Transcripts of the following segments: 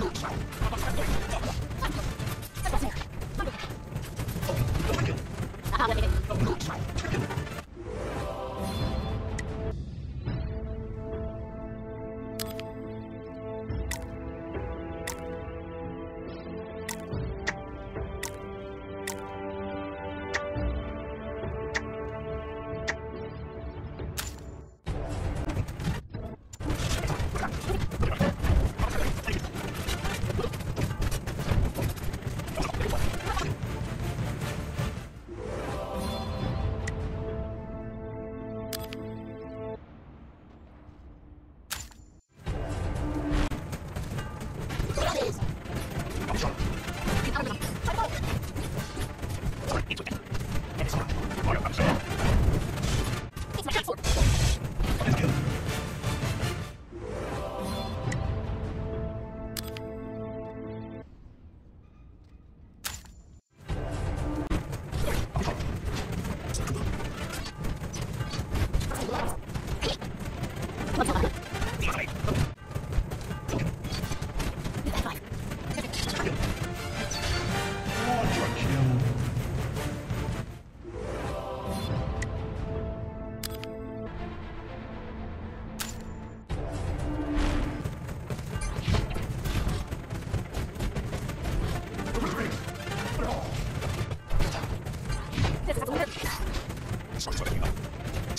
Looks like I'm a Jump.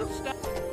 and stuff.